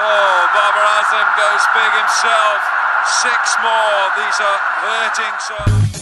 Oh, Babar goes big himself. Six more. These are hurting. So.